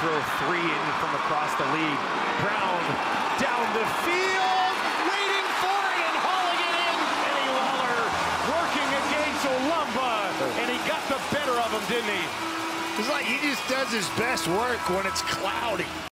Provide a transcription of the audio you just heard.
throw three in from across the league. Brown down the field, waiting for it and hauling it in. Kenny Lawler working against Olumba, and he got the better of him, didn't he? It's like he just does his best work when it's cloudy.